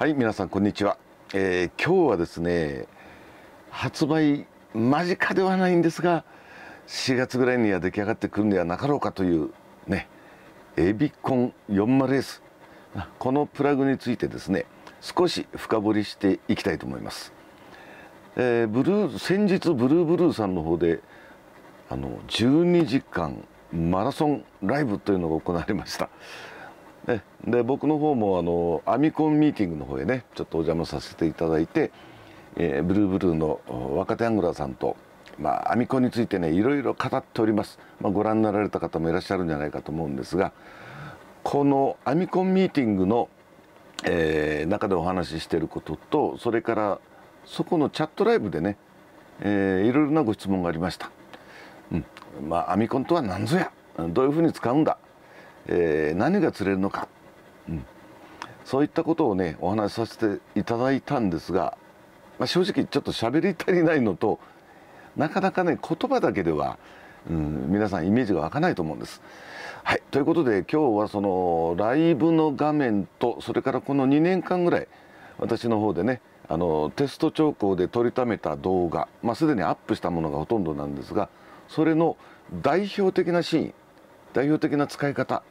はい皆さんこんにちは、えー、今日はですね発売間近ではないんですが4月ぐらいには出来上がってくるんではなかろうかというねエビコン 40S このプラグについてですね少し深掘りしていきたいと思います、えー、ブルー先日ブルーブルーさんの方であの12時間マラソンライブというのが行われました。ね、で僕の方もあのアミコンミーティングの方へねちょっとお邪魔させていただいて、えー、ブルーブルーの若手アングラーさんと、まあ、アミコンについてねいろいろ語っております、まあ、ご覧になられた方もいらっしゃるんじゃないかと思うんですがこのアミコンミーティングの、えー、中でお話ししていることとそれからそこのチャットライブでね、えー、いろいろなご質問がありました。うん。まあ、アミコンとは何ぞや。どういうふうに使うんだ。えー、何が釣れるのか、うん、そういったことをねお話しさせていただいたんですが、まあ、正直ちょっと喋り足りないのとなかなかね言葉だけでは、うん、皆さんイメージが湧かないと思うんです。はい。ということで今日はそのライブの画面とそれからこの2年間ぐらい私の方でねあのテスト兆候で撮りためた動画、まあ、すでにアップしたものがほとんどなんですがそれの代表的なシーン代表的な使い方、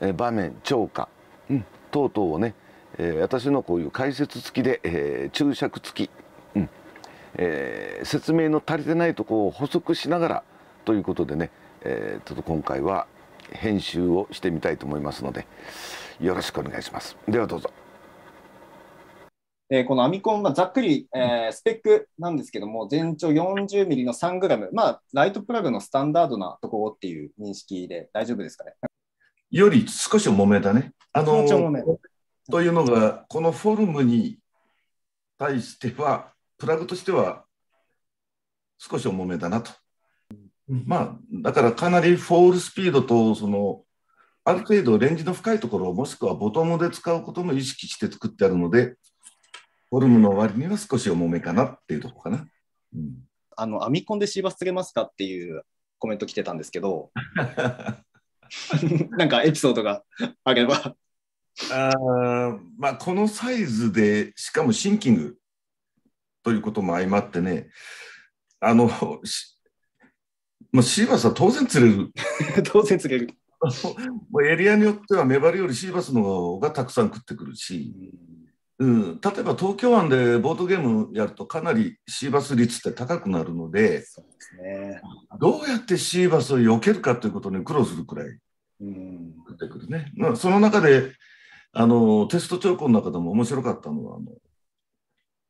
え場面超過、うん、等々をね、え私のこういう解説付きで、え注釈付き、うんえー、説明の足りてないとこを補足しながらということでね、えー、ちょっと今回は編集をしてみたいと思いますのでよろしくお願いします。ではどうぞ。えー、このアミコン、まあ、ざっくり、えー、スペックなんですけども、全長 40mm の 3g、まあ、ライトプラグのスタンダードなところっていう認識で大丈夫ですかね？より少し重めだね。あのというのが、このフォルムに対しては、プラグとしては少し重めだなと。まあ、だからかなりフォールスピードと、その、ある程度レンジの深いところ、もしくはボトムで使うことも意識して作ってあるので、フォルムの割には少し重めかなっていうとこかな。うん、あの、編み込んでシーバスつけますかっていうコメント来てたんですけど、なんかエピソードがあれば。あまあ、このサイズで、しかもシンキングということも相まってね、あの、まあ、シーバスは当然釣れる。当然釣れる。エリアによってはメバルよりシーバスの方がたくさん食ってくるし、うん、例えば東京湾でボードゲームやるとかなりシーバス率って高くなるのでそうですね、どうやってシーバスを避けるかということに苦労するくらい出てくるね。まあ、その中であのテスト兆候の中でも面白かったのはあの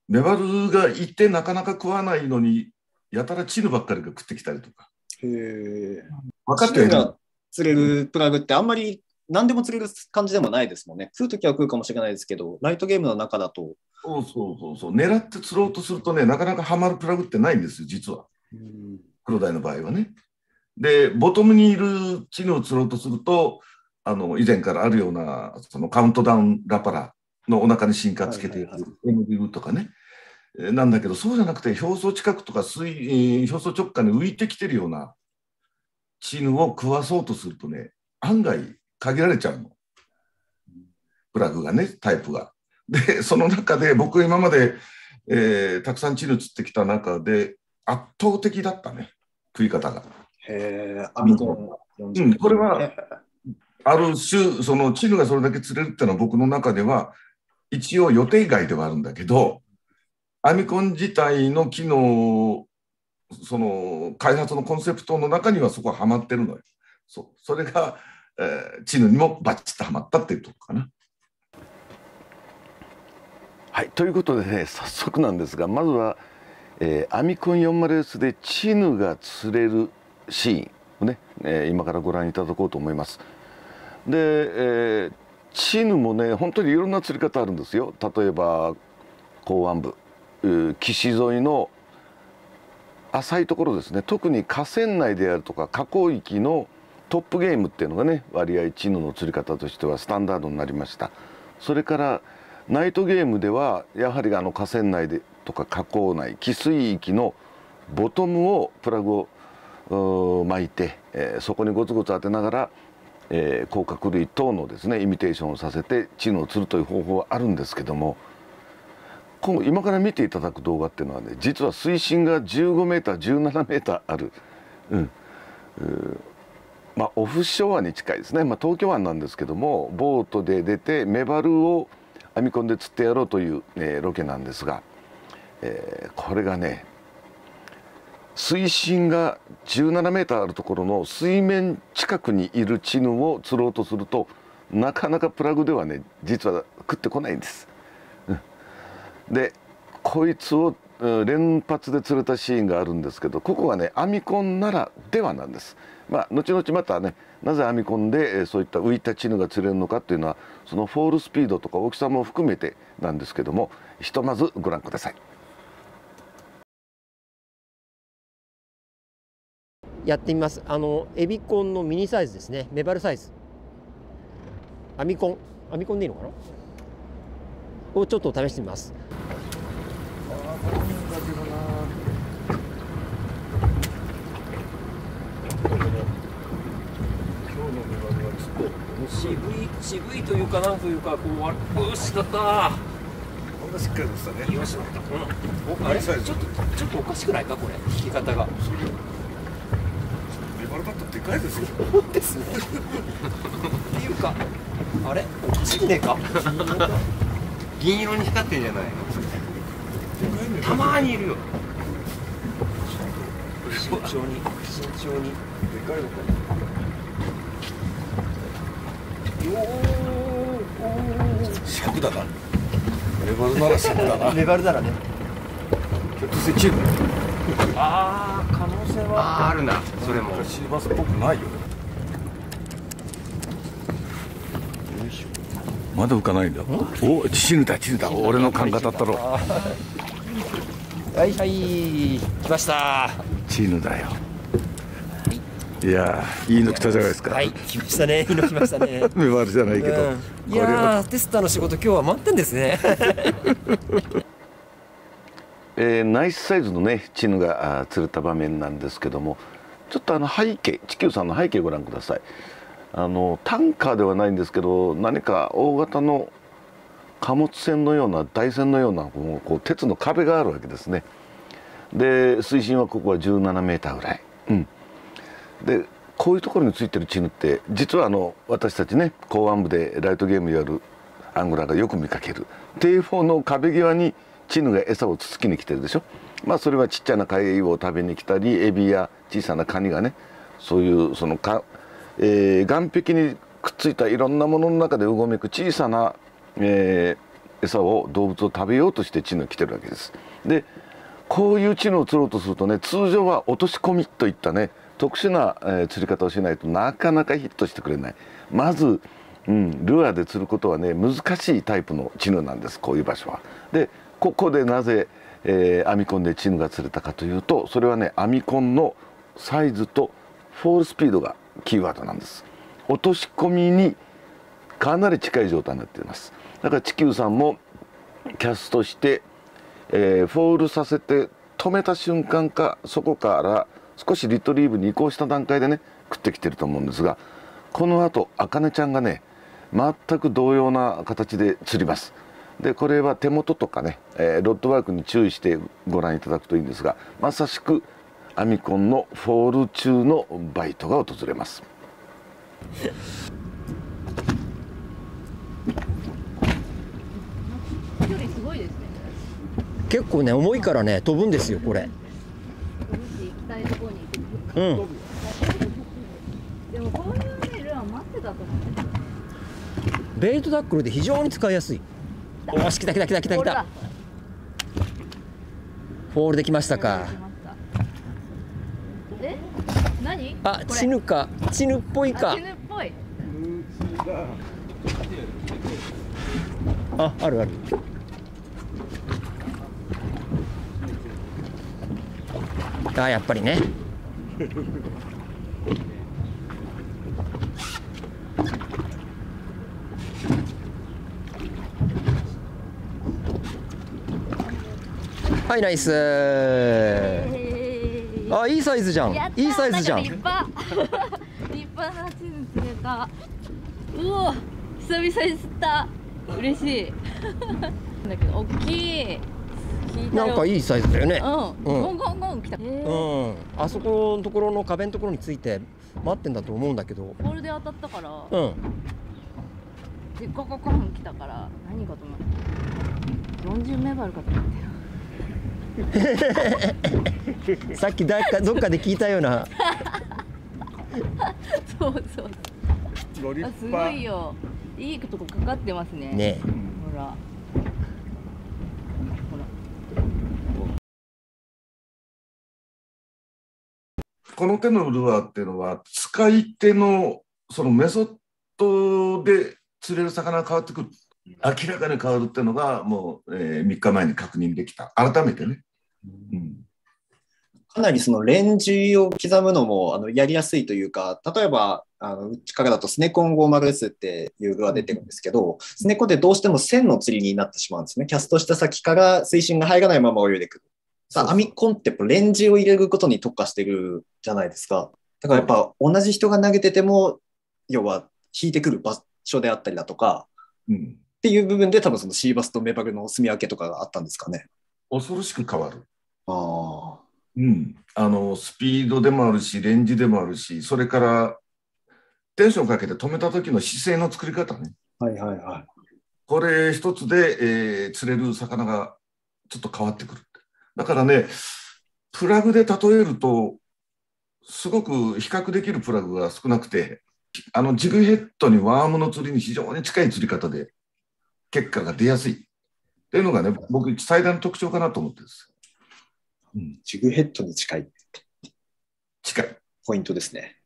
メバルがいてなかなか食わないのにやたらチヌばっかりが食ってきたりとか。へ分かってる。釣れるプラグってあんまり何でも釣れる感じでもないですもんね。食うときは食うかもしれないですけど、ライトゲームの中だと。そうそうそうそう。狙って釣ろうとするとね、なかなかはまるプラグってないんですよ、実は。黒鯛の場合はね。で、ボトムにいるチヌを釣ろうとすると、あの以前からあるようなそのカウントダウンラパラのお腹に進化つけている MBU とかね、なんだけど、そうじゃなくて表層近くとか水表層直下に浮いてきてるようなチヌを食わそうとするとね、案外限られちゃうの。プラグがね、タイプが。で、その中で僕今まで、えー、たくさんチヌ釣ってきた中で圧倒的だったね、食い方が。へえ、アミコン。うん、これは、ある種、そのチヌがそれだけ釣れるっていうのは僕の中では、一応予定外ではあるんだけど、アミコン自体の機能、その開発のコンセプトの中にはそこははまってるのよ。そそれがえー、チヌにもバッチとはまったっていうとこかな。はいということでね早速なんですがまずは、えー、アミコン 40S でチヌが釣れるシーンをね、えー、今からご覧いただこうと思います。で、えー、チヌもね本当にいろんな釣り方あるんですよ。例えば港湾部岸沿いの浅いところですね特に河川内であるとか河口域のトップゲームっていうのがね割合チヌの釣り方としてはスタンダードになりました。それからナイトゲームではやはりあの河川内でとか河口内汽水域のボトムをプラグを巻いて、えー、そこにゴツゴツ当てながら、えー、甲殻類等のですねイミテーションをさせてチヌを釣るという方法はあるんですけども今から見ていただく動画っていうのはね実は水深が15メーター17メーターある、うん、まあ、オフショアに近いですね、まあ、東京湾なんですけどもボートで出てメバルを編み込んで釣ってやろうという、えー、ロケなんですが、えー、これがね水深が17メーターあるところの水面近くにいるチヌを釣ろうとするとなかなかプラグではね実は食ってこないんです。でこいつを連発で釣れたシーンがあるんですけどここがね編み込んならではなんです。まあ、後々またねなぜ編み込んでそういった浮いたチヌが釣れるのかっていうのはそのフォールスピードとか大きさも含めてなんですけどもひとまずご覧ください。やってみます。あのエビコンのミニサイズですね。メバルサイズ。編みコン編みコンでいいのかな？をちょっと試してみます。渋い渋いというかなんというかこうよしだった。こんなしっかりとしたね。よしだった、うん、あれ？ちょっとちょっとおかしくないかこれ？引き方が。丸バットでかいですよ。ですね。っていうかあれ？おかしくねえか？銀色に光ってんじゃないの？たまにいるよ。慎重に慎重に。でかいのか尺だな。メバルなら尺だな。メバルならね。ひょっとしてチーム？ああ可能性はあるな。それも。シーバスっぽくないよ。まだ浮かないんだ。お死ぬだ死ぬだ。俺の勘が当たったろ。はいはい。来ました。チーヌだよいやいいの来たじゃないですか。はい来ましたね。いいの来ましたね。メバルじゃないけど、うん、いやテスターの仕事今日は満点ですね。えー、ナイスサイズのねチヌが釣れた場面なんですけどもちょっとあの背景地球さんの背景ご覧ください。あのタンカーではないんですけど何か大型の貨物船のような台船のようなこう鉄の壁があるわけですね。で水深はここは17メーターぐらい、うん、でこういうところについてるチヌって実はあの私たちね港湾部でライトゲームやるアングラーがよく見かける堤防の壁際にチヌが餌をつつきに来てるでしょまあそれはちっちゃな貝を食べに来たりエビや小さなカニがねそういうそのか、えー、岸壁にくっついたいろんなものの中でうごめく小さな、えー、餌を動物を食べようとしてチヌが来てるわけです。でこういうチヌを釣ろうとするとね通常は落とし込みといったね特殊な、えー、釣り方をしないとなかなかヒットしてくれない。まず、うん、ルアーで釣ることはね難しいタイプのチヌなんですこういう場所は。でここでなぜ、えー、編み込んでチヌが釣れたかというとそれはね編み込んのサイズとフォールスピードがキーワードなんです。落とし込みにかなり近い状態になっています。だから地球さんもキャストして、えー、フォールさせて止めた瞬間かそこから少しリトリーブに移行した段階でね食ってきてると思うんですがこのあとあかねちゃんがね全く同様な形で釣りますでこれは手元とかね、えー、ロッドワークに注意してご覧いただくといいんですがまさしくアミコンのフォール中のバイトが訪れます。結構ね重いからね飛ぶんですよこれ。うん。でもこういうねルアー待ってたと思う。ベイトダックルで非常に使いやすい。おし来た来た来た来た来たフォールできましたか。え？何？あチヌか。チヌっぽいか。チヌっぽい。ああるあるあやっぱりね。はいナイス。あいいサイズじゃん。いいサイズじゃん。立派。立派なチーズ釣れた。うお久々に釣った。嬉しい。だけど大きい聞いたよ。なんかいいサイズだよね。うん、ゴンゴンゴン来た、えー。うん。あそこのところの壁のところについて待ってんだと思うんだけど。ボールで当たったから。うん。でゴゴゴン来たから何かと思って40メーバルかと思ったよ。さっきだかどっかで聞いたような。そうそう。ご立あすごいよ。いいとこかかってますね。ね。ほらこの手のルアーっていうのは使い手のそのメソッドで釣れる。魚が変わってくる。明らかに変わるっていうのがもう、え3日前に確認できた。改めてね、うん、かなりそのレンジを刻むのもあのやりやすいというか、例えば、あのうちからだとスネコン 50S っていうルアー出てるんですけど、スネコってどうしても線の釣りになってしまうんですね。キャストした先から水深が入らないまま泳いでくる。さあ、アミコンってやっぱレンジを入れることに特化してるじゃないですか。だからやっぱ同じ人が投げてても、要は引いてくる場所であったりだとか、うん、っていう部分で多分そのシーバスとメバルの住み分けとかがあったんですかね。恐ろしく変わる、ああ。うん、あのスピードでもあるしレンジでもあるしそれからテンションかけて止めた時の姿勢の作り方ねはいはいはい。これ一つで、えー釣れる魚がちょっと変わってくる。だからね、プラグで例えると、すごく比較できるプラグが少なくて、あのジグヘッドにワームの釣りに非常に近い釣り方で結果が出やすい。っていうのがね、僕最大の特徴かなと思ってるんです。うん、ジグヘッドに近い近い。ポイントですね。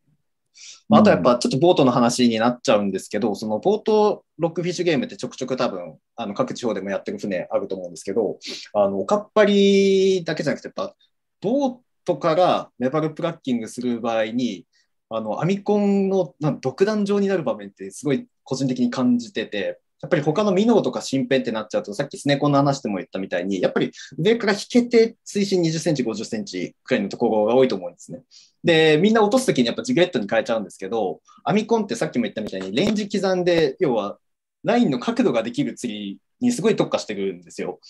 まあ、あとやっぱちょっとボートの話になっちゃうんですけど、そのボートロックフィッシュゲームってちょくちょく多分あの各地方でもやってる船あると思うんですけど、あのおかっぱりだけじゃなくて、やっぱボートからメバルプラッキングする場合に、あのアミコンのなん独壇場になる場面ってすごい個人的に感じてて、やっぱり他のミノーとか新編ってなっちゃうと、さっきスネコンの話でも言ったみたいに、やっぱり上から引けて水深20センチ、50センチくらいのところが多いと思うんですね。で、みんな落とすときにやっぱジグレットに変えちゃうんですけど、アミコンってさっきも言ったみたいにレンジ刻んで、要はラインの角度ができる釣りにすごい特化してるんですよ。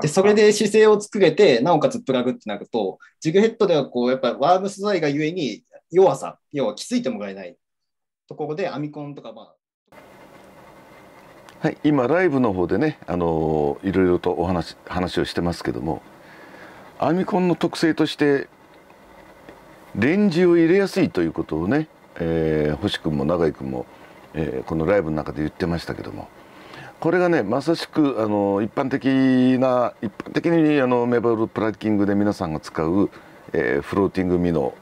で、それで姿勢を作れて、なおかつプラグってなると、ジグヘッドではこう、やっぱワーム素材がゆえに弱さ、要は気づいてもらえないところで、アミコンとか、まあ、はい、今ライブの方でね、あのいろいろとお話話をしてますけどもアミコンの特性としてレンジを入れやすいということをね、えー星君も永井君も、えーこのライブの中で言ってましたけどもこれがねまさしくあの一般的な一般的にあのメバルプラッキングで皆さんが使う、えーフローティングミノ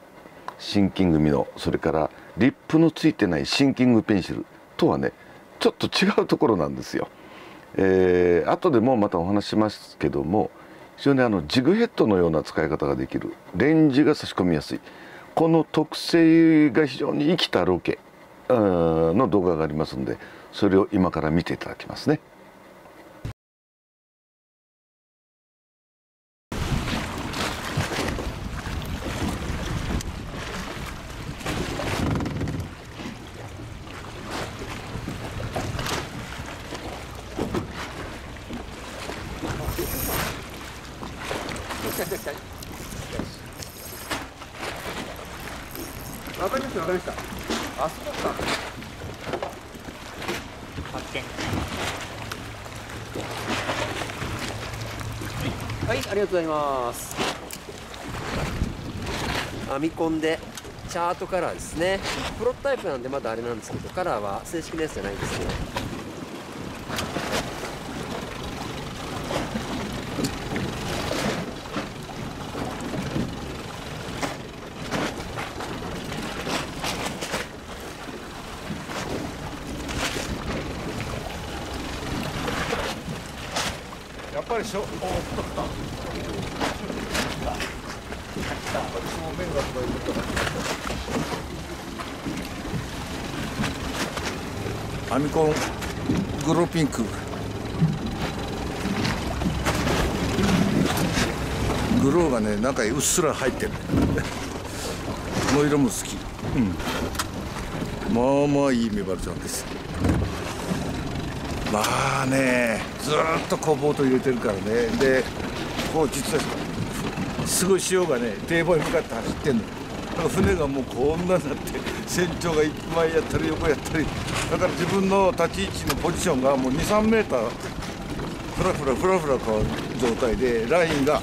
シンキングミノそれからリップのついてないシンキングペンシルとはねちょっと違うところなんですよ。えー後でもまたお話しますけども非常にあのジグヘッドのような使い方ができるレンジが差し込みやすいこの特性が非常に生きたロケの動画がありますんでそれを今から見ていただきますね。わかりましたわかりましたあそうかはいありがとうございます編み込んでチャートカラーですね。プロトタイプなんでまだあれなんですけどカラーは正式なやつじゃないんですねやっぱりしょお太ったアミコングローピンク。グローがね中にうっすら入ってる。この色も好き、うん、まあまあいいメバルちゃんです。まあねずっとこうボート入れてるからね。でこう実はすごい潮がね堤防に向かって走ってんの。だから船がもうこんなになって船長が前やったり横やったりだから自分の立ち位置のポジションがもう23メーターふらふらふらふら変わる状態でラインが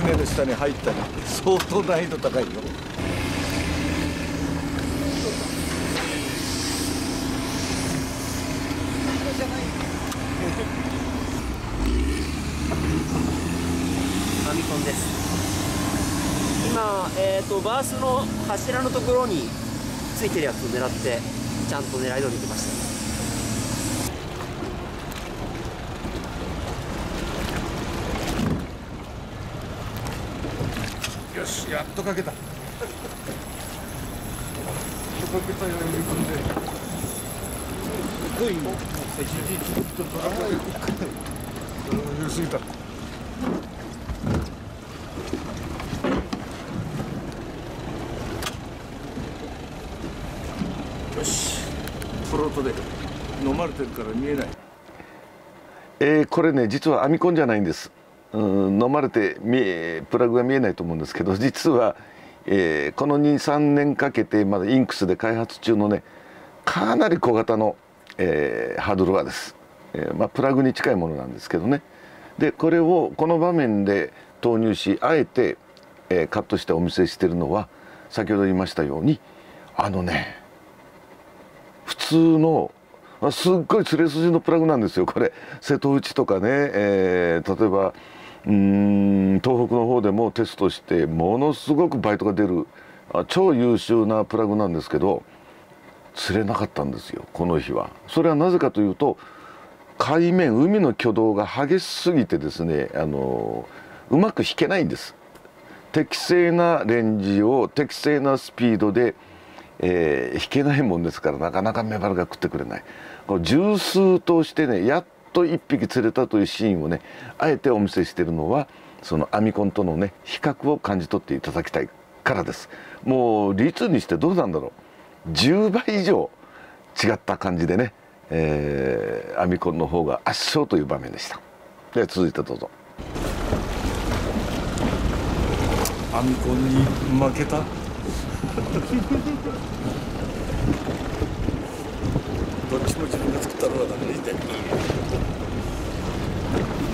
船の下に入ったり相当難易度高いよアミコンです今、えー、とバースの柱のところについてるやつを狙ってちゃんと狙い通りにきました。よしやっとかけた。やっとかけたよ呼び込んで。すごいもう一時ちょっとドラマよすぎたフロートで飲まれてるから見えない。えーこれね実は編み込んじゃないんです、うん、飲まれて見えプラグが見えないと思うんですけど 実は、えーこの23年かけてまだインクスで開発中のねかなり小型の、えーハードルワーです、えまあ、プラグに近いものなんですけどね。でこれをこの場面で投入しあえて、えカットしてお見せしてるのは先ほど言いましたようにあのね普通のあすっごいつれ筋のプラグなんですよこれ瀬戸内とかね、えー例えばうん東北の方でもテストしてものすごくバイトが出るあ超優秀なプラグなんですけど釣れなかったんですよこの日は。それはなぜかというと海面海の挙動が激しすぎてですねあのうまく引けないんです。適正なレンジを適正なスピードで、えー引けないもんですからなかなかメバルが食ってくれない。こう十数頭してねやっと1匹釣れたというシーンをねあえてお見せしているのはそのアミコンとのね比較を感じ取っていただきたいからです。もう率にしてどうなんだろう。10倍以上違った感じでね、えーアミコンの方が圧勝という場面でした。では続いてどうぞ。アミコンに負けた？どっちも自分が作ったのだからいいんだよ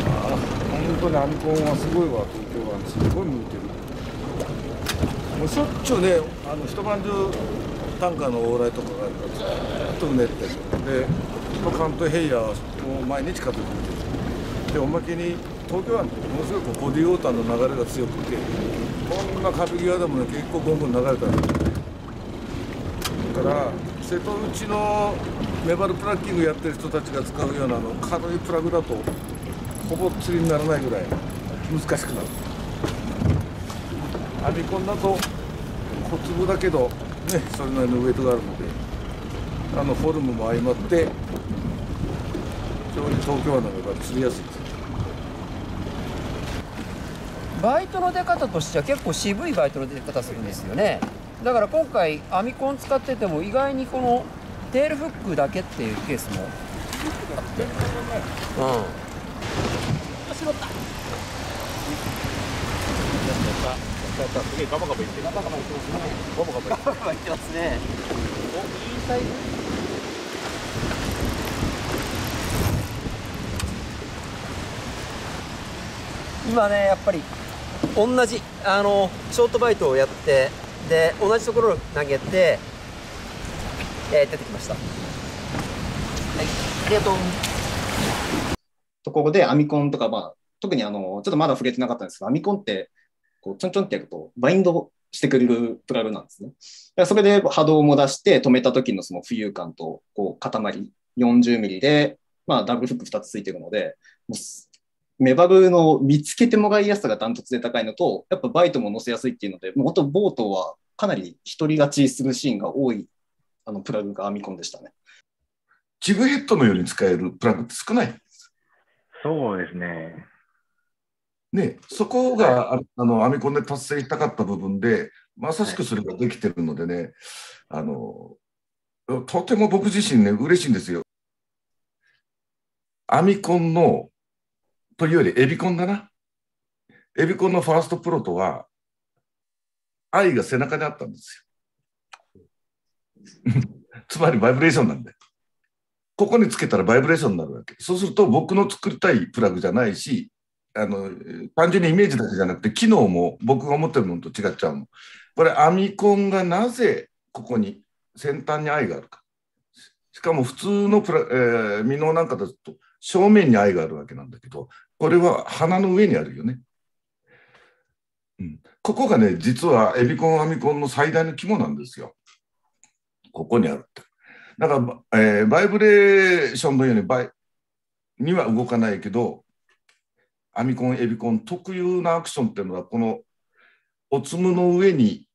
ああ本当にアミコンはすごいわ東京湾。すごい向いてる。もうしょっちゅうねあの一晩中タンカーの往来とかがあるからずっとうねってで関東平野はもう毎日数えて。てるでおまけに東京湾ってものすごくボディウォーターの流れが強くて。こんな壁際でもね結構ゴンゴン流れたりだから瀬戸内のメバルプラッキングやってる人たちが使うようなあの軽いプラグだとほぼ釣りにならないぐらい難しくなるアミコンだと小粒だけどねそれなりのウエイトがあるのであのフォルムも相まって非常に東京湾のメバル釣りやすい。ですバイトの出方としては結構渋いバイトの出方するんですよね。だから今回アミコン使ってても意外にこのテールフックだけっていうケースもあって。うん。入ってますねおいいサイズ今ねやっぱり同じあのショートバイトをやってで同じところを投げて、えー出てきました。はい。ありがとう。ところで、アミコンとか、まあ、特にあの、ちょっとまだ触れてなかったんですけど、アミコンって、こう、ちょんちょんってやると、バインドしてくれるプラグなんですね。だそれで波動も出して、止めた時のその浮遊感と、こう、塊40ミリで、まあ、ダブルフック2つついてるので、もうメバルの見つけてもらいやすさがダントツで高いのと、やっぱバイトも乗せやすいっていうので、もう本当ボートはかなり一人勝ちするシーンが多い、あの、プラグがアミコンでしたね。ジグヘッドのように使えるプラグって少ない。そうですね。ね、そこが、ああの、アミコンで達成したかった部分で、まさしくそれができてるのでね、あの、とても僕自身ね、嬉しいんですよ。アミコンの、というよりエビコンだな。エビコンのファーストプロとは、愛が背中にあったんですよ。つまりバイブレーションなんで。ここにつけたらバイブレーションになるわけ。そうすると僕の作りたいプラグじゃないし、あの単純にイメージだけじゃなくて機能も僕が思ってるものと違っちゃうの。これアミコンがなぜここに先端に愛があるか。しかも普通のプラ、えー、ミノなんかだと正面に愛があるわけなんだけど、これは鼻の上にあるよね。うん、ここがね、実はエビコン、アミコンの最大の肝なんですよ。ここにあるって。だから、えー、バイブレーションのようにバイには動かないけど、アミコン、エビコン特有なアクションっていうのは、このおつむの上に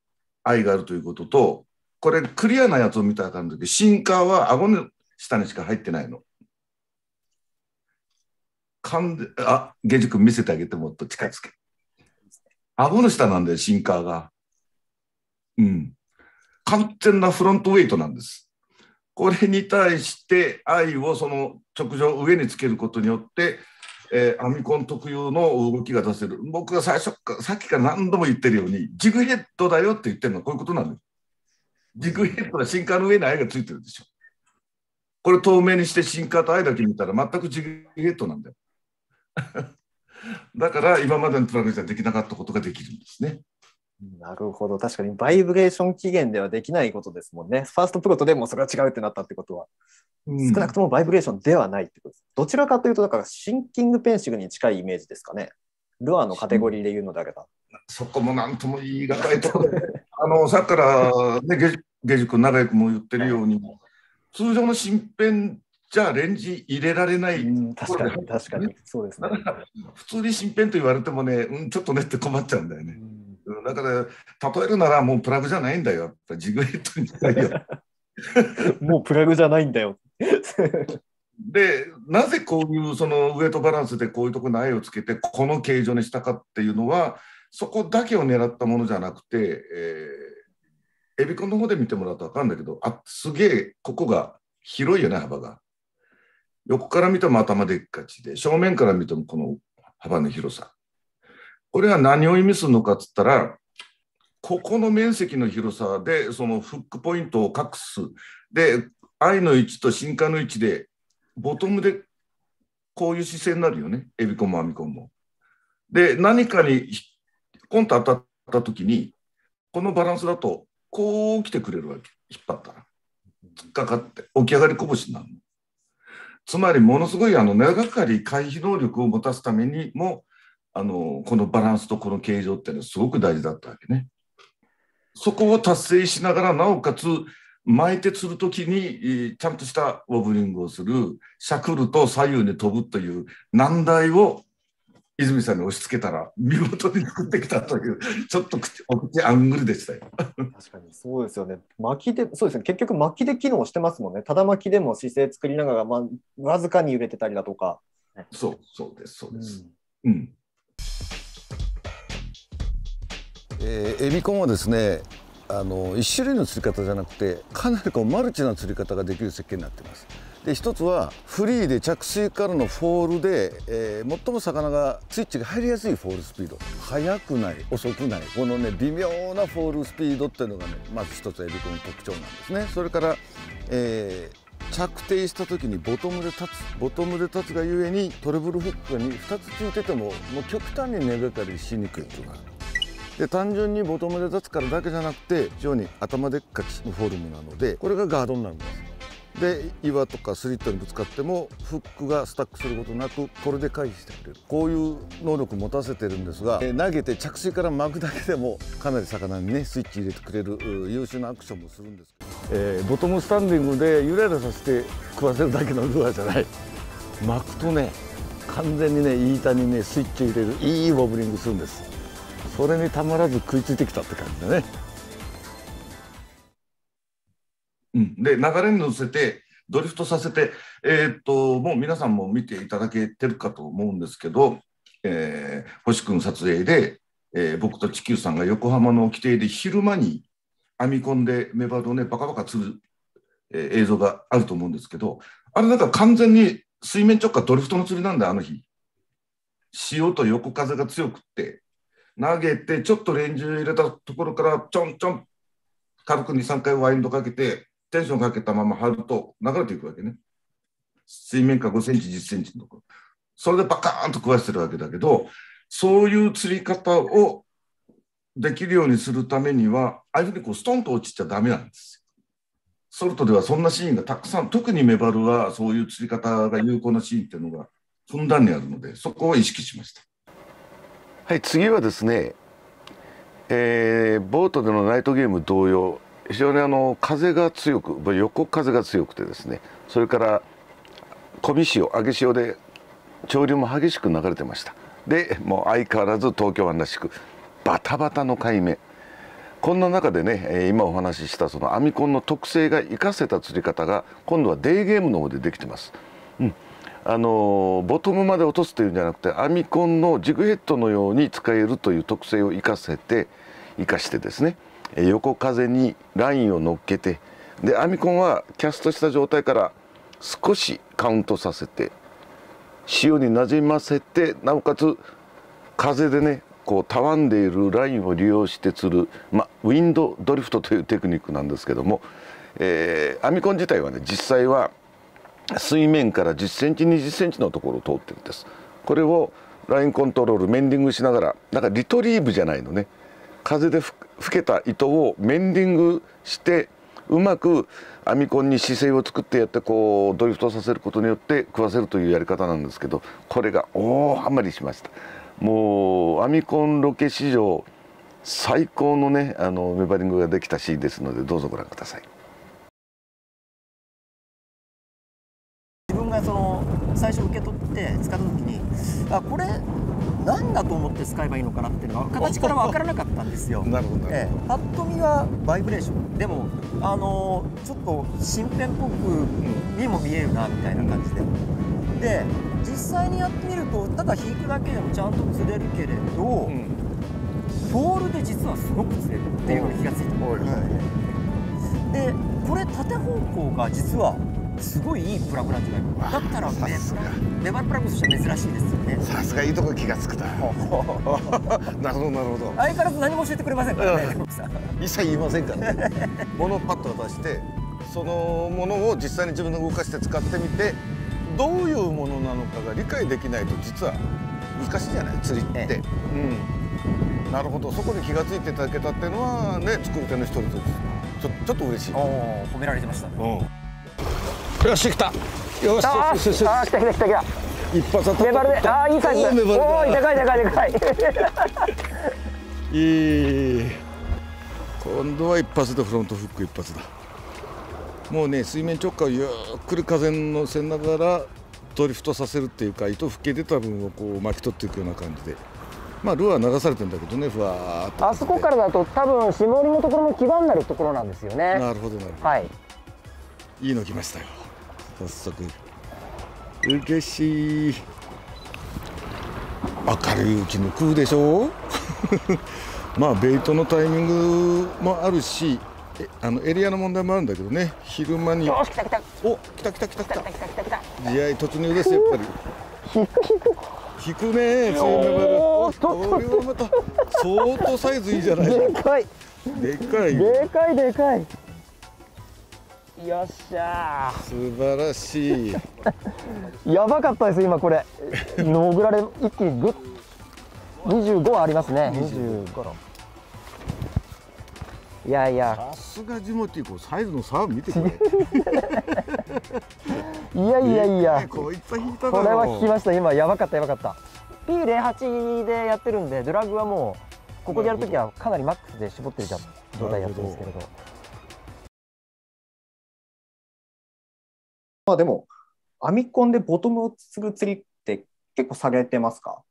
愛があるということと、これクリアなやつを見たらあかんだけど、シンカーは顎の下にしか入ってないの。かんで、あ、ゲジ君見せてあげてもっと近づけ。顎の下なんだよ、シンカーが。うん。完全なフロントウェイトなんです。これに対して愛をその直上上につけることによって、えー、アミコン特有の動きが出せる。僕が最初か、さっきから何度も言ってるように、ジグヘッドだよって言ってるのはこういうことなんです。ジグヘッドはシンカーの上に愛がついてるでしょ。これ透明にしてシンカーと愛だけ見たら全くジグヘッドなんだよ。だから今までのプラグじゃできなかったことができるんですね。なるほど。確かにバイブレーション期限ではできないことですもんね。ファーストプロとでもそれは違うってなったってことは、うん、少なくともバイブレーションではないってことです。どちらかというと、だからシンキングペンシルに近いイメージですかね。ルアーのカテゴリーで言うのであれば。そこもなんとも言い難いところで、あの、さっきから、ね、ゲジ長井君も言ってるように、通常の芯片じゃあレンジ入れられない、うん、確かに確かに。そうですね。普通に芯片と言われてもね、うん、ちょっとねって困っちゃうんだよね、うん、だから例えるならもうプラグじゃないんだよ。やっぱジグヘッドに近いよ。もうプラグじゃないんだよ。でなぜこういうそのウエイトバランスでこういうところに愛をつけてこの形状にしたかっていうのはそこだけを狙ったものじゃなくて、えー、エビコンの方で見てもらうと分かるんだけどあすげえここが広いよね幅が。横から見ても頭でっかちで、正面から見てもこの幅の広さ。これは何を意味するのかっつったら、ここの面積の広さで、そのフックポイントを隠す。で、愛の位置と進化の位置で、ボトムでこういう姿勢になるよね。エビコンもアミコンも。で、何かにコンと当たった時に、このバランスだと、こう来てくれるわけ。引っ張ったら。突っかかって、起き上がりこぼしになるの。つまりものすごいあの長かり回避能力を持たすためにもあのこのバランスとこの形状っていうのはすごく大事だったわけね。そこを達成しながらなおかつ巻いて釣るときにちゃんとしたウォブリングをするしゃくると左右に飛ぶという難題を泉さんに押し付けたら見事に作ってきたというちょっとお口アングルでしたよ。確かにそうですよね。巻きでそうですね結局巻きで機能してますもんね。ただ巻きでも姿勢作りながら、まあ、わずかに揺れてたりだとか。そうそうですそうです。うん、うんえー、エビコンはですねあの1種類の釣り方じゃなくてかなりこうマルチな釣り方ができる設計になっています。で一つはフリーで着水からのフォールで、えー、最も魚がスイッチが入りやすいフォールスピード。速くない遅くない。このね微妙なフォールスピードっていうのがねまず一つエビコンの特徴なんですね。それから、えー、着底した時にボトムで立つ。ボトムで立つがゆえにトレブルフックが2つついててももう極端に根がかりしにくいっていうのがある。で単純にボトムで立つからだけじゃなくて非常に頭でっかちのフォルムなのでこれがガードになるんです。で岩とかスリットにぶつかってもフックがスタックすることなくこれで回避してくれる。こういう能力を持たせてるんですが投げて着水から巻くだけでもかなり魚にねスイッチ入れてくれる優秀なアクションもするんです、えー、ボトムスタンディングでゆらゆらさせて食わせるだけのルアーじゃない。巻くとね完全にねいい板にねスイッチ入れるいいボブリングするんです。それにたまらず食いついてきたって感じだね。うん、で流れに乗せてドリフトさせて、えー、っともう皆さんも見ていただけてるかと思うんですけど、えー、星君撮影で、えー、僕と地球さんが横浜の規定で昼間に編み込んでメバルをねバカバカ釣る、えー、映像があると思うんですけどあれなんか完全に水面直下ドリフトの釣りなんだ、あの日。潮と横風が強くって、投げて、ちょっとレンジを入れたところから、ちょんちょん、軽く2、3回ワインドかけて、テンションかけたまま張ると流れていくわけね。水面下5センチ、10センチのところ。それでバカーンと食わしてるわけだけど、そういう釣り方をできるようにするためには、ああいうふうにこうストンと落ちちゃダメなんですよ。ソルトではそんなシーンがたくさん、特にメバルはそういう釣り方が有効なシーンっていうのがふんだんにあるので、そこを意識しました。はい次はですね、えーボートでのナイトゲーム同様非常にあの風が強く横風が強くてですねそれから小見潮上げ潮で潮流も激しく流れてました。でもう相変わらず東京湾らしくバタバタの海面。こんな中でね今お話ししたそのアミコンの特性が生かせた釣り方が今度はデイゲームの方でできてます。うん。あのボトムまで落とすというんじゃなくてアミコンのジグヘッドのように使えるという特性を生かせて生かしてですね。横風にラインを乗っけてでアミコンはキャストした状態から少しカウントさせて潮になじませてなおかつ風でねこうたわんでいるラインを利用して釣る、ま、ウィンドドリフトというテクニックなんですけども、えーアミコン自体はね実際は水面から10センチ20センチのところを通ってるんです。これをラインコントロールメンディングしながらだかリトリーブじゃないのね。風でふけた糸をメンディングしてうまくアミコンに姿勢を作ってやってこうドリフトさせることによって食わせるというやり方なんですけどこれが大ハマりしました。もうアミコンロケ史上最高のねあのメバリングができたシーンですのでどうぞご覧ください。自分がその最初受け取って使った時にあこれ何だと思って使えばいいのかなっていうのが形から分からなかったんですよ。なるほど。ええ、パッと見はバイブレーション。でもあのちょっと新編っぽくにも見えるなみたいな感じで。で実際にやってみるとただ引くだけでもちゃんと釣れるけれど、ポールで実はすごく釣れるっていうのに気がついた、でこれ縦方向が実はすごいいいプラグなんじゃないかだったらねメバルプラグとしては珍しいですよね。さすがいいとこ気がつくな なるほどなるほど。相変わらず何も教えてくれませんからね、一切言いませんから。ね物をパッと出してそのものを実際に自分で動かして使ってみてどういうものなのかが理解できないと実は難しいじゃない？釣りって、うん、なるほど。そこで気が付いていただけたっていうのはね作り手の一人とちょちょっと嬉しい、褒められてましたうん、よし来た。よしあよしよしよし。ーあー来た来た来た来た。一発当たった。メバルであーいいサイズおおーでかいでかいでかい。いい。今度は一発でフロントフック一発だ。もうね水面直下をゆっくり風に乗せながらドリフトさせるっていうか糸吹け出た分をこう巻き取っていくような感じで。まあルアー流されてんだけどねふわーっと。あそこからだと多分下りのところの基盤になるところなんですよね。なるほどなるほど。はい。いいの来ましたよ早速。嬉しい。明るいうちに食うでしょ？まあベイトのタイミングもあるしえあのエリアの問題もあるんだけどね。昼間によし来た来た。来た来た来た来た。た来た来た来た突入ですやっぱり。引くね強いメバルおーこれはまた相当サイズいいじゃない。でかい。でかいでかいでかいよっしゃ素晴らしい。ーやばかったです今これ。潜られ一気にグッ。25ありますね。25のいやいや。さすがジモティーこうサイズの差を見てくれ。いやいやいや。こういっぱい引いたこれは聞きました今やばかったやばかった。P08 でやってるんでドラッグはもうここでやるときはかなりマックスで絞ってる状態やってるんですけれどまあでも、アミコンでボトムをする釣りって結構下げてますか？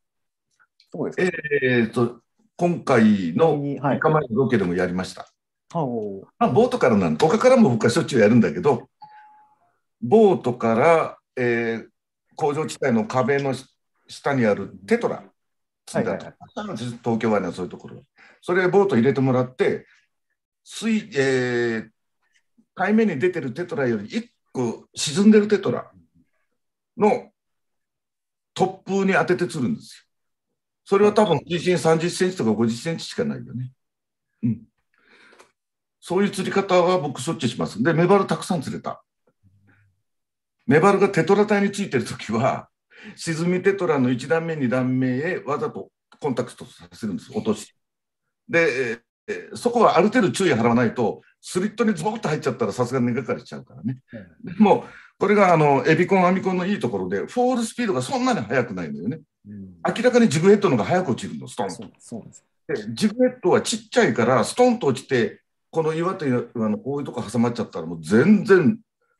そうですか、えー、と今回のはい。3日前のロケでもやりました。おーまあ、ボートからなん他からも僕はしょっちゅうやるんだけど、ボートから、えー工場地帯の壁の下にあるテトラ、東京湾にはそういうところ。それボート入れてもらって、水えー海面に出てるテトラより1個沈んでるテトラの突風に当てて釣るんですよ。それは多分水深30センチとか50センチしかないよね。うん。そういう釣り方は僕しょっちゅうします。で、メバルたくさん釣れた。メバルがテトラ体についてるときは、沈みテトラの1段目、2段目へわざとコンタクトさせるんです、落として。で、えそこはある程度注意払わないと、スリットにズボッと入っちゃったらさすがに根がかれちゃうからね。でも、これがあのエビコン、アミコンのいいところで、フォールスピードがそんなに速くないのよね。明らかにジグヘッドの方が速く落ちるの、ストンと。そうです。でジグヘッドはちっちゃいから、ストンと落ちて、この岩と岩のこういうとこ挟まっちゃったら、もう全然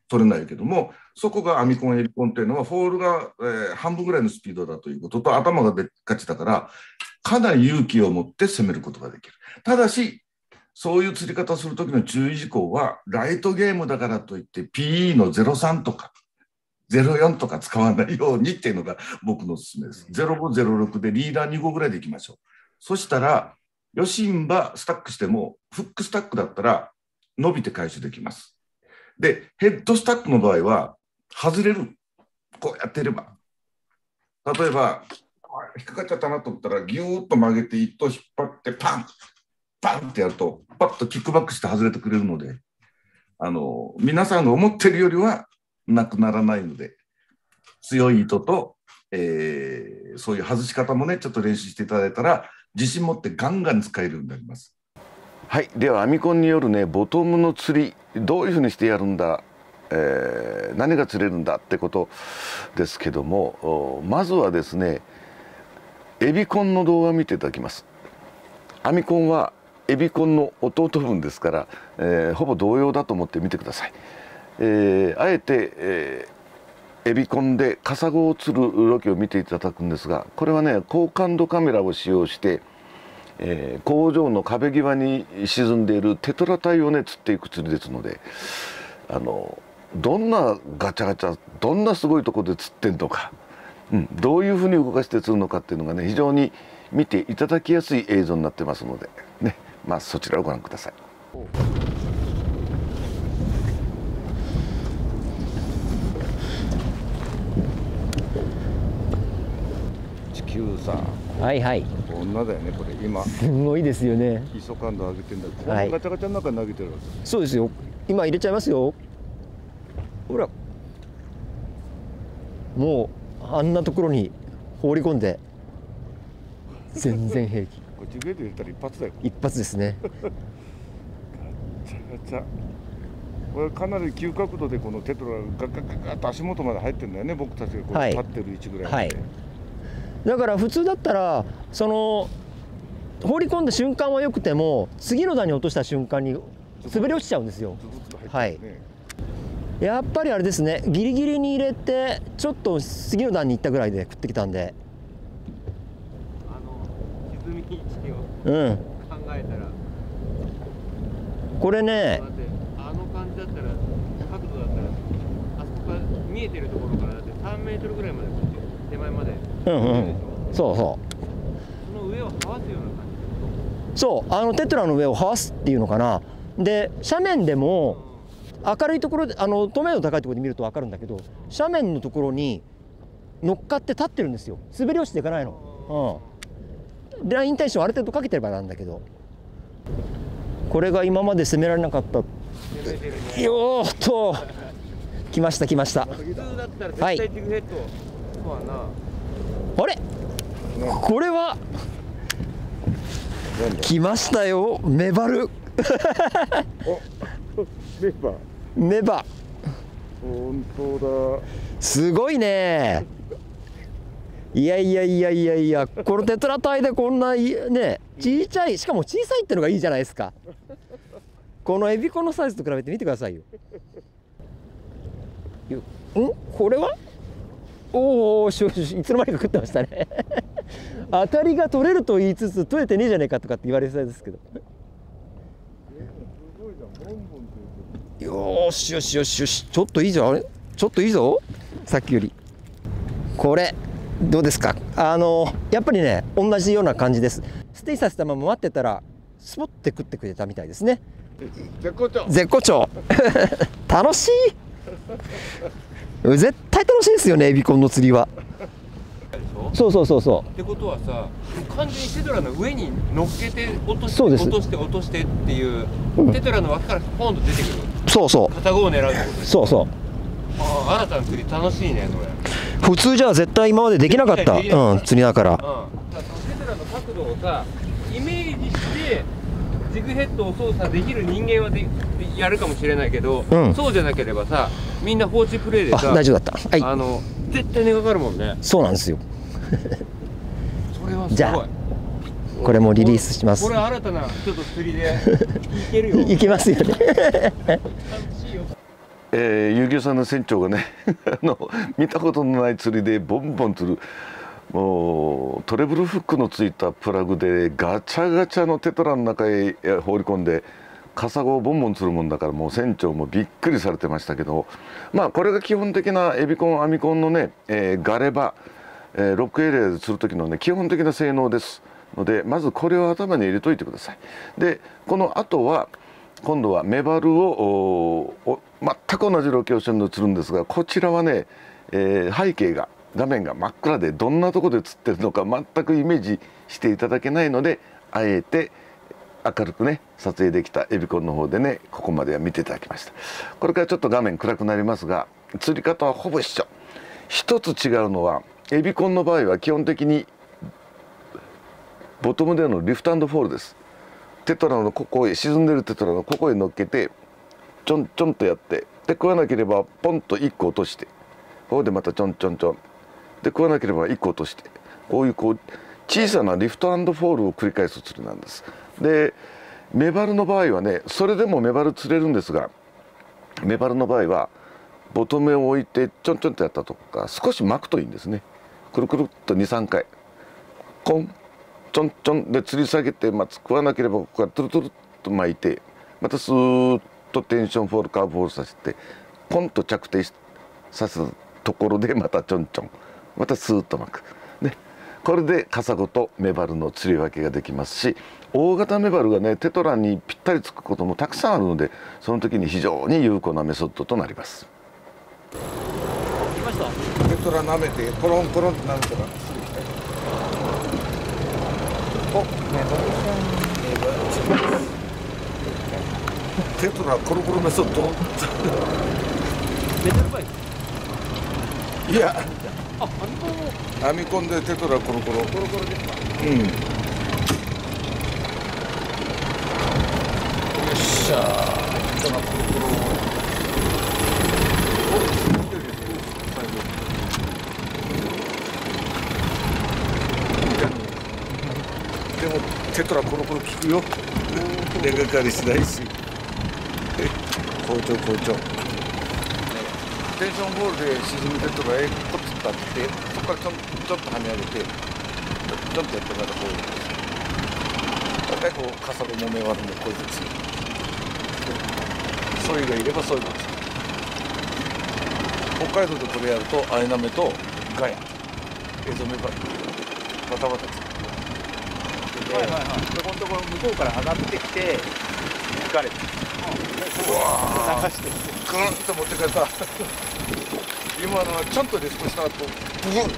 取れないけども、そこがアミコン、エビコンっていうのは、フォールが、えー半分ぐらいのスピードだということと、頭がでっかちだから、かなり勇気を持って攻めることができる。ただし、そういう釣り方をするときの注意事項は、ライトゲームだからといって PE の03とか04とか使わないようにっていうのが僕のおすすめです。0506でリーダー2号ぐらいでいきましょう。そしたら、余震場スタックしても、フックスタックだったら伸びて回収できます。で、ヘッドスタックの場合は、外れる。こうやってれば。例えば、引っかかっちゃったなと思ったら、ぎゅーっと曲げて、糸引っ張って、パンパンってやると、パッとキックバックして外れてくれるので、あの、皆さんが思ってるよりはなくならないので、強い糸と、えーそういう外し方もね、ちょっと練習していただいたら、自信持ってガンガン使えるようになります。はい、ではアミコンによるねボトムの釣りどういうふうにしてやるんだ、えー何が釣れるんだってことですけどもまずはですねエビコンの動画見ていただきます。アミコンはエビコンの弟分ですから、えーほぼ同様だと思って見てください。えーあえて、えーエビコンでカサゴを釣るロケを見ていただくんですがこれはね高感度カメラを使用してえー工場の壁際に沈んでいるテトラ体をね釣っていく釣りですのであのどんなガチャガチャどんなすごいところで釣ってんのか、うん、どういうふうに動かして釣るのかっていうのがね非常に見ていただきやすい映像になってますので、ねまあ、そちらをご覧ください。地球さはいはい。女だよねこれ今。すごいですよね。ISO 感度上げてんだガチャガチャの中に投げてるわけ。そうですよ。今入れちゃいますよ。ほら。もうあんなところに放り込んで。全然平気こっち上で入れたら一発だよ。一発ですね。ガチャガチャ。これかなり急角度でこのテトラがガッガッガッガッと足元まで入ってるんだよね僕たちがこうはい。立ってる位置ぐらいはい。だから普通だったらその放り込んだ瞬間は良くても次の段に落とした瞬間に滑り落ちちゃうんですよ。ずずっと入ってるね、やっぱりあれですね。ギリギリに入れてちょっと次の段に行ったぐらいで食ってきたんであの沈み位置をうん。考えたらこれね。あの感じだったら角度だったらあそこから見えてるところからだって3メートルぐらいまで手前までうんうん。見えるでしょそうその上をはわすよう。な感うそう。あのテトラの上をはわすっていうのかな。で斜面でも明るいところであの透明度高いところで見ると分かるんだけど斜面のところに乗っかって立ってるんですよ。滑り落ちていかないの。うん。ラインテンションある程度かけてればなんだけど。これが今まで攻められなかった。よーっと。来ました来ました。普通だったら絶はい。対ヘッド、そうはな。あれ？これは？来ましたよ。メバル。レバ。ーメバ。本当だ。すごいねいやいやいやいやいやこのテトラ体でこんないね小さいしかも小さいってのがいいじゃないですか。このエビコのサイズと比べてみてくださいよ。ん？これは？おおしょしいつの間にか食ってましたね。当たりが取れると言いつつ取れてねえじゃねえかとかって言われそうですけど。よしよしよしよしちょっといいぞあれ？ちょっといいぞさっきより。これ。どうですか？あのやっぱりね同じような感じです。ステイさせたまま待ってたらスポッて食ってくれたみたいですね。絶好調。絶好調。楽しい。絶対楽しいですよねエビコンの釣りは。そうそうそうそってことはさ完全にテトラの上に乗っけて落として落として落としてっていう、うん。テトラの枠からポンと出てくる。うそうそう。片方を狙うってことですそうそう。ああ新たな釣り楽しいねそれ普通じゃ絶対今までできなかった、うん、釣りだから。うん、だからそのテトラの角度をさイメージしてジグヘッドを操作できる人間はででやるかもしれないけど、うん。そうじゃなければさみんな放置プレイであさ大丈夫だった。はい。あの絶対根がかかるもんね。そうなんですよ。それはすごい。じゃあこれもリリースします。これ新たなちょっと釣りでいけるよ。いきますよね えー、遊漁船の船長がね あの見たことのない釣りでボンボン釣るもうトレブルフックのついたプラグでガチャガチャのテトラの中へ放り込んでカサゴをボンボン釣るもんだからもう船長もびっくりされてましたけどまあこれが基本的なエビコンアミコンのね、えーガレバ、えーロックエリアで釣る時のね基本的な性能ですのでまずこれを頭に入れといてください。でこの後は今度はメバルを全く同じロケーションで釣るんですがこちらはね、えー背景が画面が真っ暗でどんなとこで釣ってるのか全くイメージしていただけないのであえて明るくね撮影できたエビコンの方でねここまでは見ていただきました。これからちょっと画面暗くなりますが釣り方はほぼ一緒。一つ違うのはエビコンの場合は基本的にボトムでのリフトフォールです。テトラのここへ沈んでるテトラのここへ乗っけてちょんちょんとやってで食わなければポンと1個落としてここでまたちょんちょんちょん。で食わなければ1個落としてこういうこう小さなリフトフォールを繰り返す釣りなんです。でメバルの場合はねそれでもメバル釣れるんですがメバルの場合はボトムを置いてちょんちょんとやったとか少し巻くといいんですね。くるくるっと2、3回。コン。ちょんちょんで吊り下げて、まあ、食わなければここからトゥルトゥルっと巻いてまたスーッとテンションフォールカーブフォールさせてコンと着底させたところでまたちょんちょんまたスーッと巻く、ね、これでカサゴとメバルの釣り分けができますし大型メバルがねテトラにぴったりつくこともたくさんあるのでその時に非常に有効なメソッドとなります。テトラ舐めてコロンコロンってなるからすぐ来たよおメバルテトラコロコロメソッド。いや。編み込んでテトラコロコロ。コロコロですか？うん。よっしゃー。テトラコロコロお見てるでしょ最後見たのテトラコロコロ効くよ。根がかりしないし。好調好調テンションボールで沈むテトラへコツッと当ててそこからちょんちょっと跳ね上げてちょちょっとやってからこう。大体こうカサゴもめ割るもこういうつソイがいればソイもつ北海道でこれやるとアイナメとガヤ。エゾメバルバタバタつくはいはいはい。でこのところ向こうから上がってきて引かれてうわー。流してグーンと持ってかれた。今のはちょんとで少しなとブグンって。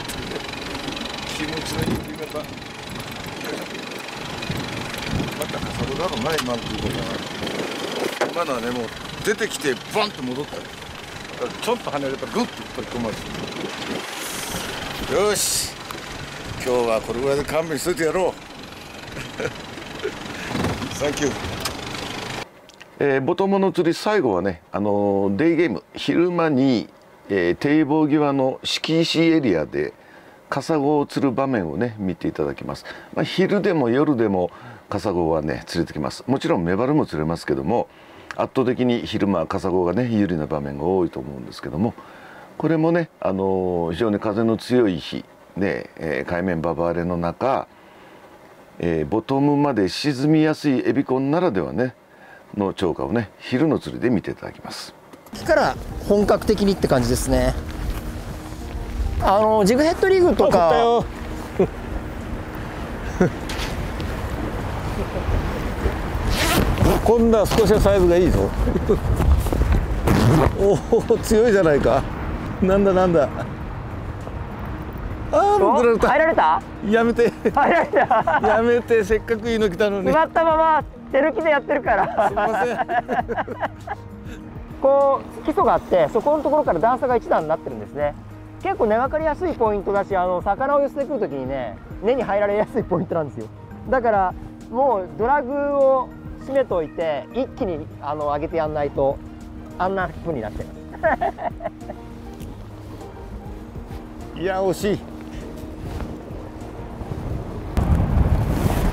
気持ちのいい振り方またカサゴだろうな今のところ今のはねもう出てきてバンと戻った。ちょんと跳ねれたらグッと引っ張り込まれて。よし。今日はこれぐらいで勘弁しといてやろうサンキューえーボトムの釣り最後はね、あのデイゲーム昼間に、えー堤防際の敷石エリアでカサゴを釣る場面をね見ていただきます、まあ、昼でも夜でもカサゴはね釣れてきます。もちろんメバルも釣れますけども圧倒的に昼間カサゴがね有利な場面が多いと思うんですけどもこれもね、あのー非常に風の強い日で、えー海面ババ荒れの中、えーボトムまで沈みやすいエビコンならではねの超過をね昼の釣りで見ていただきます。から本格的にって感じですね。あのジグヘッドリーグとか。今度は少しはサイズがいいぞ。おお強いじゃないか。なんだなんだあー乗っられた入られた？やめて。入られた？やめてせっかくいいの来たのに座ったまま手抜きでやってるから。すいません。こう基礎があってそこのところから段差が1段になってるんですね。結構根分かりやすいポイントだしあの魚を寄せてくるときにね根に入られやすいポイントなんですよ。だからもうドラグを締めといて一気にあの上げてやんないとあんな風になってます。いや惜しい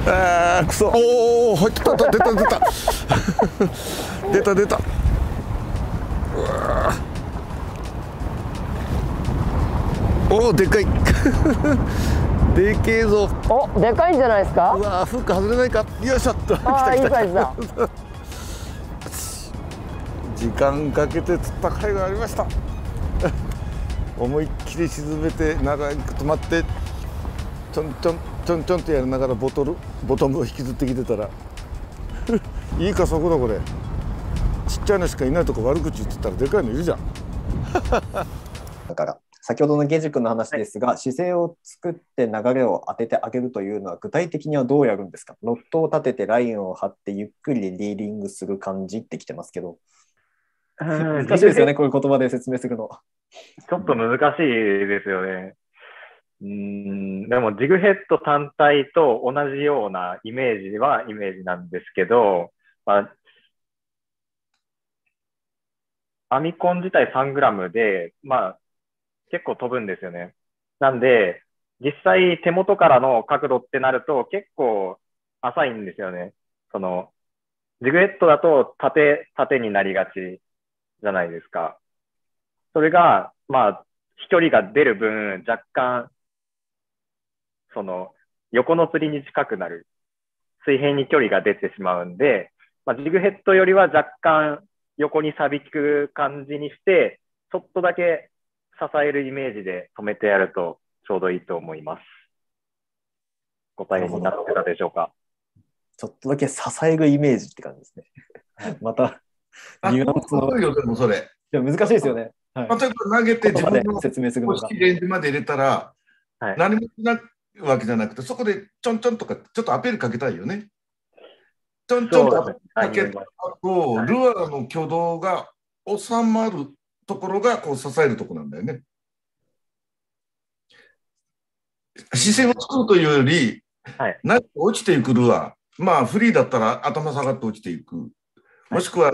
あーくそおお入ってた出た出た出た。出た 出た。うわー。おおでかい。でけえぞ。おでかいんじゃないですか？うわーフック外れないか。よいしょっと来ああいいた。来たサイズだ。時間かけて釣った甲斐がありました。思いっきり沈めて長く止まって。ちょんちょんちょんちょんとやりながらボトルボトムを引きずってきてたら。いい加速だこれ。ちっちゃいのしかいないとこ悪口言ってたらでかいのいるじゃん。だから先ほどのゲジ君の話ですが、姿勢を作って流れを当ててあげるというのは具体的にはどうやるんですか？ロットを立ててラインを張ってゆっくりリーディングする感じってきてますけど。難しいですよねこういう言葉で説明するの。ちょっと難しいですよね。うん、でもジグヘッド単体と同じようなイメージはイメージなんですけど、まあ、アミコン自体3グラムで、まあ、結構飛ぶんですよね。なんで、実際手元からの角度ってなると結構浅いんですよね。その、ジグヘッドだと縦、縦になりがちじゃないですか。それが、まあ、飛距離が出る分、若干、その、横の釣りに近くなる。水平に距離が出てしまうんで、まあ、ジグヘッドよりは若干横に錆びく感じにして、ちょっとだけ支えるイメージで止めてやるとちょうどいいと思います。答えになってたでしょうか？ちょっとだけ支えるイメージって感じですね。また、ニュアンスの。いよ、でもそれ。いや難しいですよね。はい、例えば投げて自分の説明するのレンジまで入れたら、はい何もしないわけじゃなくて、そこでちょんちょんとか、ちょっとアピールかけたいよね。ちょんちょんとアピールかけた後、ルアーの挙動が収まるところがこう支えるところなんだよね。視線を作るというより、はい何か落ちていくルアー、まあフリーだったら頭下がって落ちていく、もしくは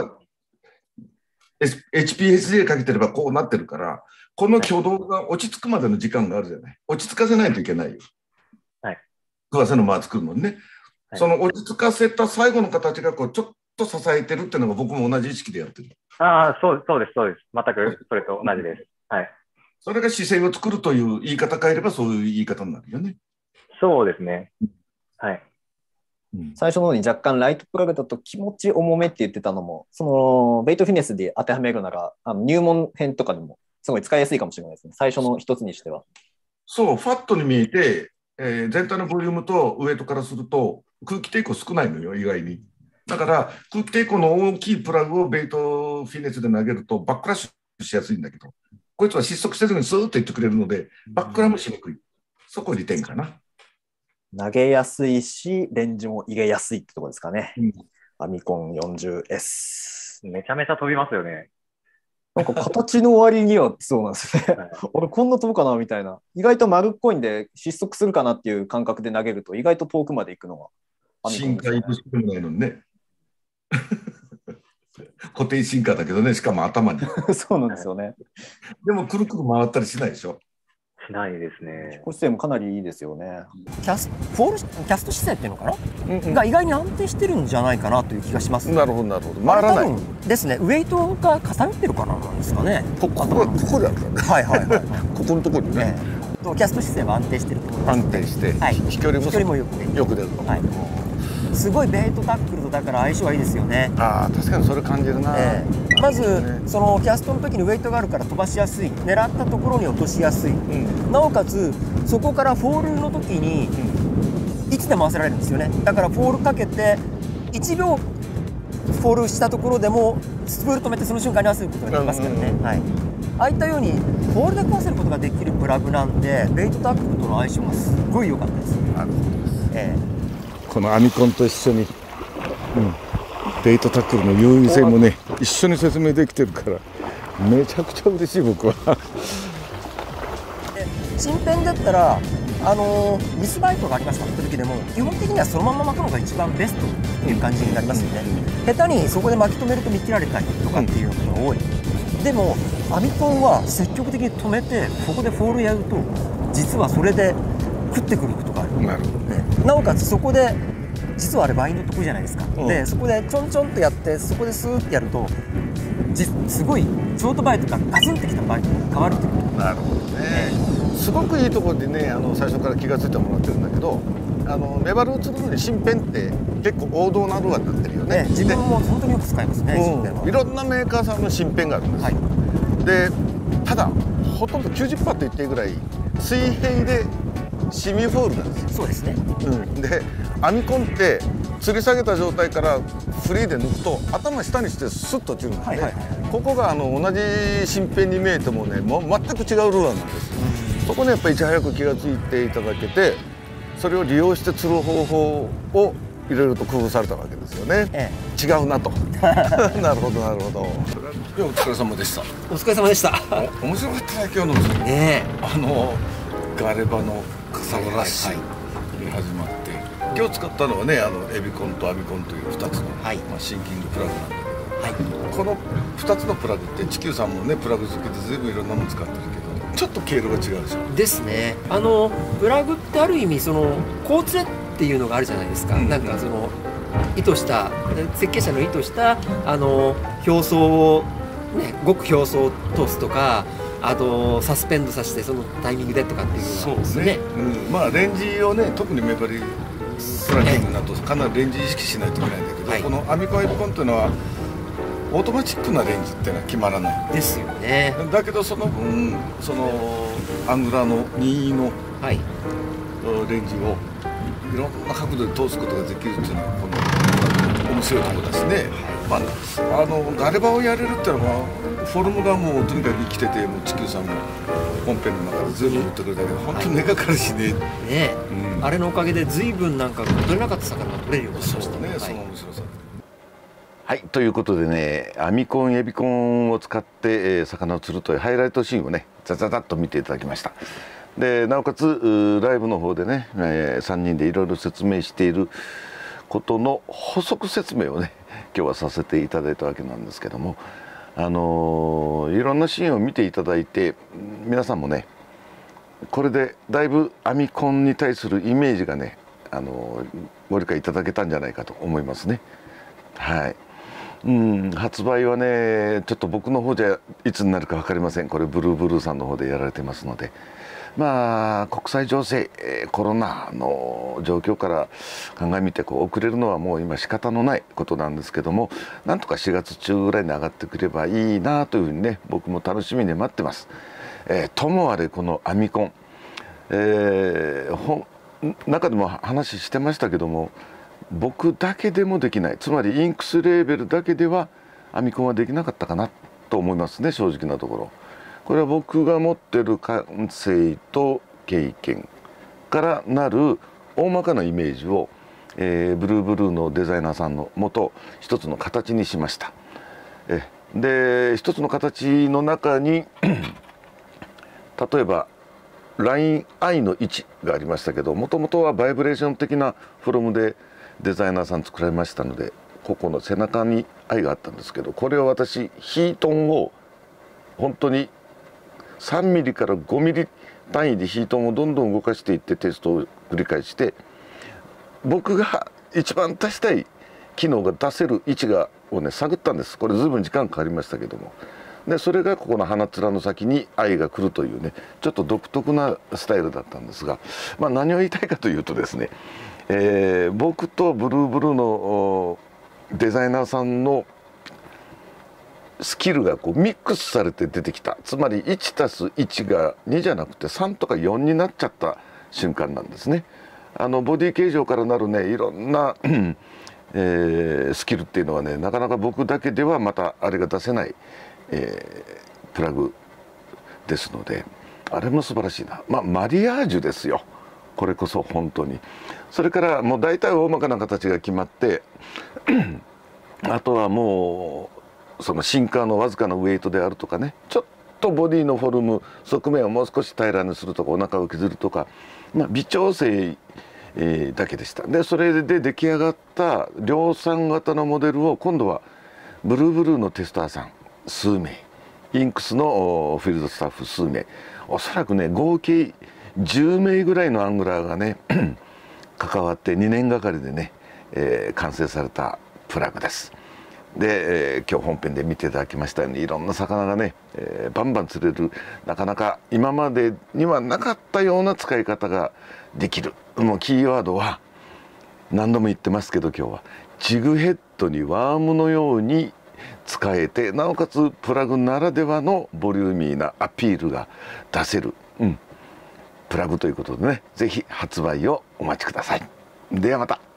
S- HPSJ かけてればこうなってるから、この挙動が落ち着くまでの時間があるじゃない。落ち着かせないといけないよ。はい。食わせの間作るのにね。はいその落ち着かせた最後の形がこうちょっと支えてるっていうのが僕も同じ意識でやってる。ああ、そうそうです、そうです。全くそれと同じです。はい。それが姿勢を作るという言い方変えればそういう言い方になるよね。そうですね。はい。最初の方に若干ライトプラグだと気持ち重めって言ってたのも、そのベイトフィネスで当てはめるなら、あの入門編とかにもすごい使いやすいかもしれないですね。最初の一つにしては。そう、ファットに見えて、えー全体のボリュームとウエイトからすると空気抵抗少ないのよ、意外に。だから空気抵抗の大きいプラグをベイトフィネスで投げるとバックラッシュしやすいんだけど、こいつは失速せずにスーッといってくれるので、バックラムしにくい。そこ利点かな。投げやすいし、レンジも入れやすいってところですかね。うんアミコン 40S。めちゃめちゃ飛びますよね。なんか形の割にはそうなんですねはい。俺こんな飛ぶかなみたいな。意外と丸っこいんで失速するかなっていう感覚で投げると意外と遠くまで行くのが深海としてもないのにね。固定シンカーだけどね、しかも頭に。そうなんですよね。でもくるくる回ったりしないでしょ？しないですね。個姿勢もかなりいいですよね。キャス、フォール、キャスト姿勢っていうのかな、が意外に安定してるんじゃないかなという気がします。なるほどなるほど。回らない。多分ですねウエイトが偏ってるからなんですかね。こここここであるからね。はいはいはい ここのところにね。ねとキャスト姿勢は安定してると思います安定して、はい。飛距離も飛距離もよくね。よく出ると、はいすごいベイトタックルとだから相性がいいですよね。ああ確かにそれ感じるな、ええ。まずね。そのキャストの時にウェイトがあるから飛ばしやすい狙ったところに落としやすい。うん。なおかつそこからフォールの時にいつでも合わせられるんですよね。だからフォールかけて1秒フォールしたところでもスプール止めてその瞬間に合わせることができますからね、うんうんうん。はい、ああいったようにフォールで食わせることができるプラグなんでベイトタックルとの相性がすっごい良かったです。なるほどです。えこのアミコンと一緒に、うん、ベイトタックルの優位性もね一緒に説明できてるからめちゃくちゃ嬉しい僕は。新編だったらあのーミスバイトがありましたって時でも基本的にはそのまま巻くのが一番ベストっていう感じになりますよね、下手にそこで巻き止めると見切られたりとかっていうことが多い、でもアミコンは積極的に止めてここでフォールやると実はそれで食ってくることがある。なるほど。ね、なおかつそこで実はあれバインド得意じゃないですか、うん。でそこでちょんちょんとやってそこでスーッてやるとじすごいショートバイトがガツンってきたバイトに変わるってこと。なるほどね。すごくいいところでねあの最初から気が付いてもらってるんだけどあのメバルを釣るのに新ペンって結構王道なルアーになってるよね。ね自分も本当によく使いますね、うん。いろんなメーカーさんの新ペンがあるんですよ、はい。でただほとんど90%と言っていいぐらい水平でシミフォールなんですよ、そうですね。うん、でアミコンって吊り下げた状態からフリーで抜くと頭下にしてスッと落ちるんで、はいはいここがあの同じ新ペンに見えてもねもう全く違うルアーなんですよ、そこにやっぱりいち早く気が付いていただけてそれを利用して釣る方法をいろいろと工夫されたわけですよね、え違うなと。なるほどなるほど。お疲れ様でした。お疲れ様でした。お面白かったね今日の。釣りねあのガレバのカサゴラッシュに始まって、今日使ったのはねあのエビコンとアミコンという2つの、はい。まあ、シンキングプラグなんだけど。はい。この2つのプラグって地球さんもねプラグ好きで随分いろんなもの使ってるけどちょっと経路が違うでしょ。ですね。あのプラグってある意味その交通っていうのがあるじゃないですか、うん。なんかその意図した設計者の意図したあの表層をね極表層を通すとかあとサスペンドさせてそのタイミングでとかっていうのがあるんですよね。うん、まあレンジをね特にメバリプラギングだとかなりレンジ意識しないといけないんだけど、はい。このアミコンエビコンっていうのはオートマチックなレンジっていうのは決まらない。ですよね。だけどその分そのアングラの任意のはい。レンジをいろんな角度で通すことができるっていうのがこの面白いところだしね、まあ、あのガレバをやれるっていうのはフォルムがもうとにかく生きててもう地球さんも本編の中で全部持ってくれたけど本当に根がかりしね、ねうん。あれのおかげで随分なんか取れなかった魚が取れるようになりましたね、はい。その面白さはいということでねアミコンエビコンを使って、えー魚を釣るというハイライトシーンをねザザザッと見ていただきました。でなおかつライブの方でね、え3人でいろいろ説明していることの補足説明をね今日はさせていただいたわけなんですけどもあのーいろんなシーンを見ていただいて皆さんもねこれでだいぶアミコンに対するイメージがね、あのーご理解いただけたんじゃないかと思いますね。はい。うん、発売はねちょっと僕の方じゃいつになるか分かりません。これブルーブルーさんの方でやられてますので。まあ国際情勢、コロナの状況から鑑みてこう遅れるのはもう今仕方のないことなんですけどもなんとか4月中ぐらいに上がってくればいいなというふうにね僕も楽しみに待ってます。えーともあれこのアミコン、えー中でも話してましたけども僕だけでもできないつまりインクスレーベルだけではアミコンはできなかったかなと思いますね正直なところこれは僕が持ってる感性と経験からなる大まかなイメージを、えーブルーブルーのデザイナーさんのもと一つの形にしました。えで一つの形の中に 例えばライン I の位置がありましたけどもともとはバイブレーション的なフォルムでデザイナーさん作られましたのでここの背中に I があったんですけどこれを私ヒートンを本当に3ミリから5ミリ単位でヒートンをどんどん動かしていってテストを繰り返して僕が一番出したい機能が出せる位置がをね探ったんです。これ随分時間かかりましたけども。でそれがここの鼻面の先に愛が来るというねちょっと独特なスタイルだったんですが、まあ、何を言いたいかというとですね、えー僕とブルーブルーのデザイナーさんのスキルがこうミックスされて出てきた。つまり1たす1が2じゃなくて3とか4になっちゃった瞬間なんですね。あのボディ形状からなるねいろんな、えースキルっていうのはねなかなか僕だけではまたあれが出せない、えープラグですのであれも素晴らしいな。まあマリアージュですよ。これこそ本当に。それからもう大体大まかな形が決まって あとはもうそのシンカーのわずかなウェイトであるとかねちょっとボディのフォルム側面をもう少し平らにするとかお腹を削るとか、まあ、微調整えー、だけでしたでそれで出来上がった量産型のモデルを今度はブルーブルーのテスターさん数名インクスのフィールドスタッフ数名おそらくね合計10名ぐらいのアングラーがね 関わって2年がかりでね、えー、完成されたプラグです。で、えー、今日本編で見ていただきましたようにいろんな魚がね、えー、バンバン釣れるなかなか今までにはなかったような使い方ができるもうキーワードは何度も言ってますけど今日はジグヘッドにワームのように使えてなおかつプラグならではのボリューミーなアピールが出せる、うん、プラグということでね是非発売をお待ちください。ではまた。